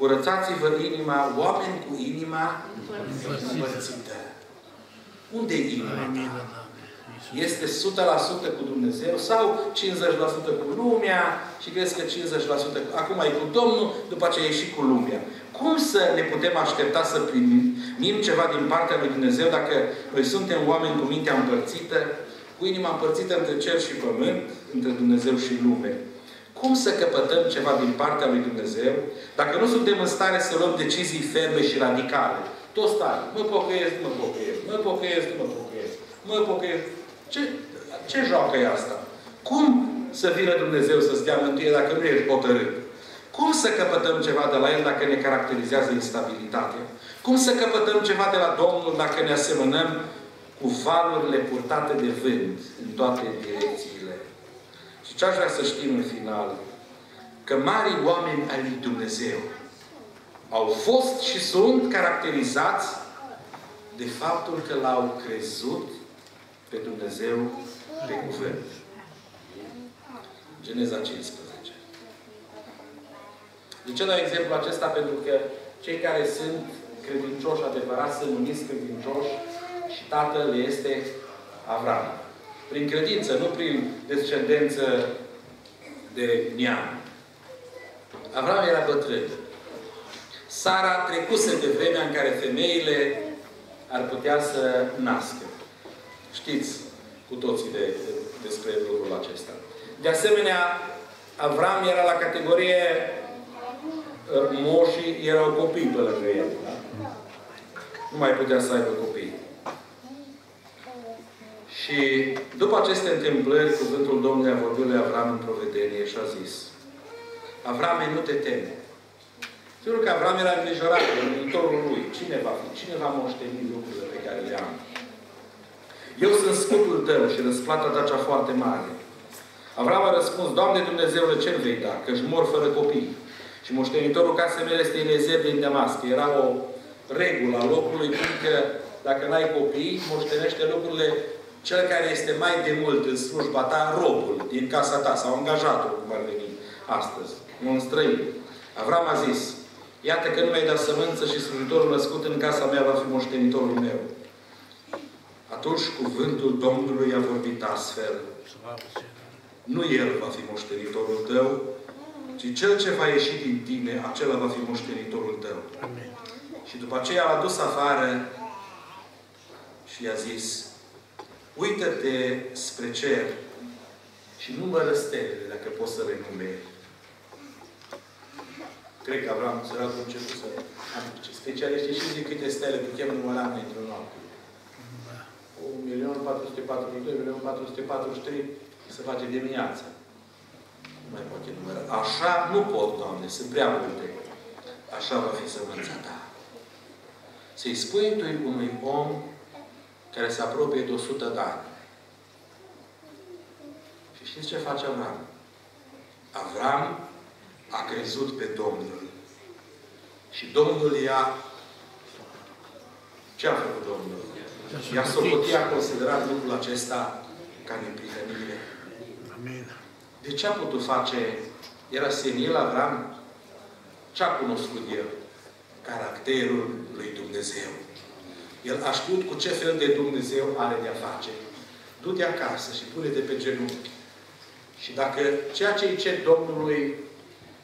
curățați-vă inima, oameni cu inima împărțită. Unde e inima ta? Este 100% cu Dumnezeu sau 50% cu lumea și crezi că 50% acum e cu Domnul, după aceea e și cu lumea. Cum să ne putem aștepta să primim ceva din partea lui Dumnezeu dacă noi suntem oameni cu mintea împărțită, cu inima împărțită între cer și pământ, între Dumnezeu și lume? Cum să căpătăm ceva din partea lui Dumnezeu dacă nu suntem în stare să luăm decizii ferme și radicale? Tot stai. Mă pocăiesc, mă pocăiesc, mă pocăiesc, mă pocăiesc, mă pocăiesc. Ce, ce joacă e asta? Cum să vină Dumnezeu să-ți dea mântuire dacă nu ești hotărât? Cum să căpătăm ceva de la El dacă ne caracterizează instabilitatea? Cum să căpătăm ceva de la Domnul dacă ne asemănăm cu valurile purtate de vânt în toate direcțiile? Și ce aș vrea să știm în final? Că mari oameni ai lui Dumnezeu au fost și sunt caracterizați de faptul că l-au crezut pe Dumnezeu pe cuvânt. Geneza 15. De ce dau exemplu acesta? Pentru că cei care sunt credincioși adevărați sunt numiți credincioși și tatăl este Avram. Prin credință, nu prin descendență de neam. Avram era bătrân. Sara trecuse de vremea în care femeile ar putea să nască. Știți cu toții de, de, despre lucrul acesta. De asemenea, Avram era la categorie moșii erau copii pe lângă el. Da? Nu mai putea să aibă copii. Și după aceste întâmplări, cuvântul Domnului a vorbit lui Avram în provedenie și a zis Avrame, nu te teme. Sigur că Avram era îngrijorat în viitorul lui. Cine va fi? Cine va moșteni lucrurile pe care le am? Eu sunt scutul tău și răsplata ta cea foarte mare. Avram a răspuns, Doamne Dumnezeule, ce vei da? Că-și mor fără copii. Și moștenitorul casei mele este Eliezer din Damasc. Era o regulă a locului, că dacă n-ai copii, moștenește lucrurile cel care este mai de mult în slujba ta, robul din casa ta, sau angajatul, cum ar veni astăzi, un străin. Avram a zis, iată că nu mi-ai dat sămânță și slujitorul născut în casa mea va fi moștenitorul meu. Atunci cuvântul Domnului a vorbit astfel. Nu el va fi moștenitorul tău, ci cel ce va ieși din tine, acela va fi moștenitorul tău. Amin. Și după aceea l-a dus afară și i-a zis, uită-te spre cer și numără stelele, dacă poți să le numeri. Cred că Avram să cu început să aduce. Specialiștii și zic câte stele putem număra noi într-o noapte. 1.442.443 se face dimineața mai poate număra. Așa nu pot, Doamne, sunt prea multe. Așa va fi sămânța ta. Să-i spui tu unui om care se apropie de 100 de ani. Și știți ce face Avram? Avram a crezut pe Domnul. Și Domnul i-a... Ce a făcut Domnul? I-a socotit, a considerat lucrul acesta ca neprihănire. Amin. De ce a putut face? Era senil Avram? Ce a cunoscut el? Caracterul lui Dumnezeu. El a știut cu ce fel de Dumnezeu are de-a face. Du-te acasă și pune-te pe genunchi. Și dacă ceea ce îi cer Domnului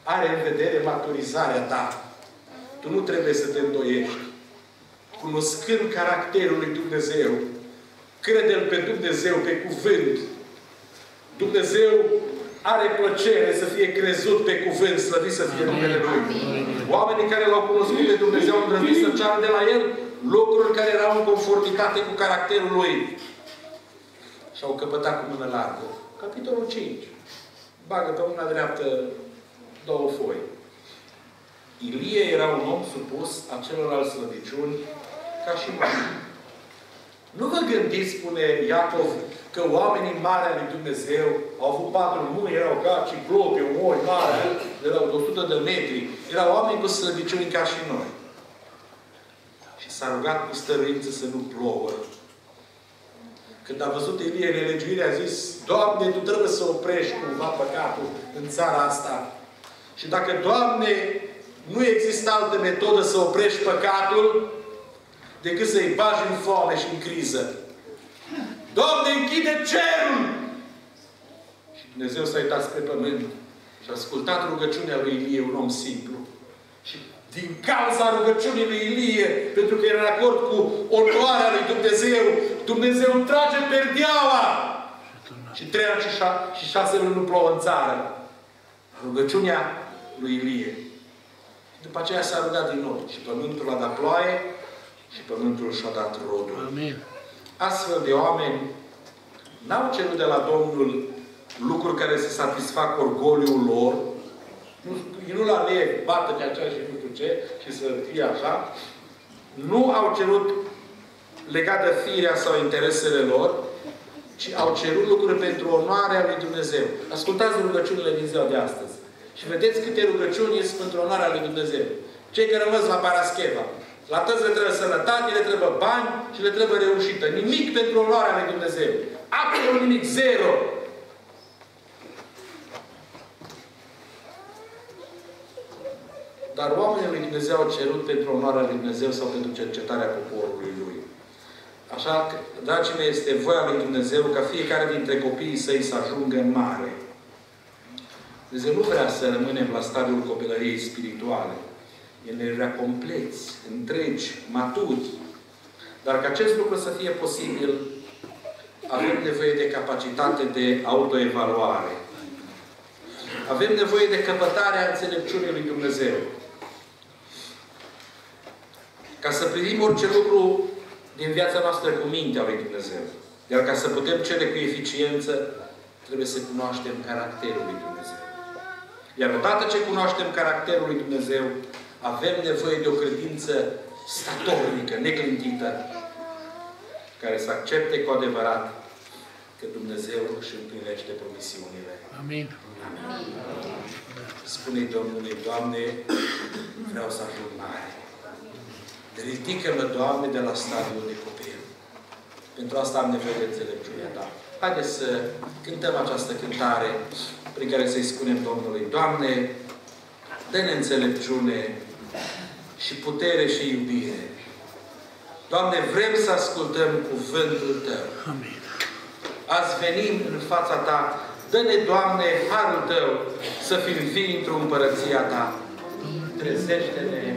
are în vedere maturizarea ta, tu nu trebuie să te îndoiești. cunoscând caracterul lui Dumnezeu, crede-L pe Dumnezeu, pe cuvânt. Dumnezeu are plăcere să fie crezut pe cuvânt, slăvit să fie numele Lui. Oamenii care l-au cunoscut pe Dumnezeu au îndrăznit să ceară de la El lucruri care erau în conformitate cu caracterul Lui. Și au căpătat cu mână largă. Capitolul 5. Bagă pe mâna dreaptă două foi. Ilie era un om supus acelorlalți slăbiciuni ca și noi. Nu vă gândiți, spune Iacov, că oamenii mari al lui Dumnezeu au avut patru mâini, erau ca ciclopi, omori mari, erau de 100 de metri. Erau oameni cu slăbiciuni ca și noi. Și s-a rugat cu stăruință să nu plouă. Când a văzut Elie nelegiuirea, a zis, Doamne, Tu trebuie să oprești cumva păcatul în țara asta. Și dacă, Doamne, nu există altă metodă să oprești păcatul decât să-i bagi în foame și în criză. Doamne, închide cerul! Și Dumnezeu s-a uitat spre pământ și a ascultat rugăciunea lui Ilie, un om simplu. Și din cauza rugăciunii lui Ilie, pentru că era în acord cu onoarea lui Dumnezeu, Dumnezeu trage perdeaua! Și trei ani și, șa și șase luni nu plouă în țară. Rugăciunea lui Ilie. După aceea s-a rugat din nou. Și pământul a dat ploaie și pământul și-a dat rodul. Amin. Astfel de oameni n-au cerut de la Domnul lucruri care să satisfac orgoliul lor, nu, nu la leg, bată de aceea și nu știu ce, și să fie așa, nu au cerut legat de firea sau interesele lor, ci au cerut lucruri pentru onoarea lui Dumnezeu. Ascultați rugăciunile din ziua de astăzi. Și vedeți câte rugăciuni sunt pentru onoarea lui Dumnezeu. Cei care rămâs la Parascheva, la toți le trebuie sănătate, le trebuie bani și le trebuie reușită. Nimic pentru onoarea lui Dumnezeu. Absolut nimic. Zero. Dar oamenii lui Dumnezeu au cerut pentru onoarea lui Dumnezeu sau pentru cercetarea poporului lui. Așa că, dragii mei, este voia lui Dumnezeu ca fiecare dintre copiii săi să ajungă mare. Dumnezeu nu vrea să rămânem la stadiul copilăriei spirituale. El ne vrea compleți, întregi, maturi. Dar ca acest lucru să fie posibil, avem nevoie de capacitate de autoevaluare. Avem nevoie de căpătarea înțelepciunii lui Dumnezeu. Ca să privim orice lucru din viața noastră cu mintea lui Dumnezeu. Iar ca să putem cere cu eficiență, trebuie să cunoaștem caracterul lui Dumnezeu. Iar odată ce cunoaștem caracterul lui Dumnezeu, avem nevoie de o credință statornică, neclintită, care să accepte cu adevărat că Dumnezeu își împlinește promisiunile. Amin. Amin. Spune Domnului, Doamne, vreau să ajung mare. Ridică-mă, Doamne, de la stadiul de copil. Pentru asta am nevoie de înțelepciunea Ta. Haideți să cântăm această cântare prin care să-i spunem Domnului, Doamne, dă-ne înțelepciune și putere și iubire. Doamne, vrem să ascultăm cuvântul Tău. Amin. Azi venim în fața Ta. Dă-ne, Doamne, harul Tău să fim vii într-o împărăția Ta. Trezește-ne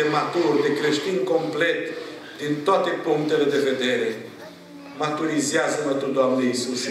de matur, de creștin complet, din toate punctele de vedere. Maturizează-mă Tu, Doamne Iisuse.